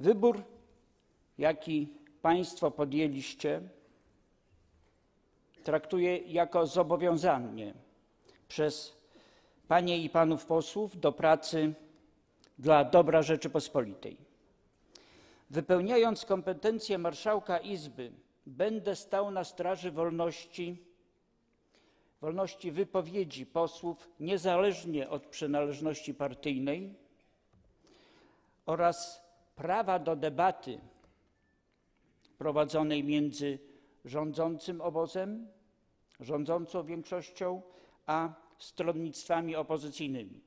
Wybór, jaki Państwo podjęliście, traktuję jako zobowiązanie przez panie i panów posłów do pracy dla dobra Rzeczypospolitej. Wypełniając kompetencje marszałka Izby, będę stał na straży wolności, wolności wypowiedzi posłów niezależnie od przynależności partyjnej oraz prawa do debaty prowadzonej między rządzącym obozem, rządzącą większością a stronnictwami opozycyjnymi.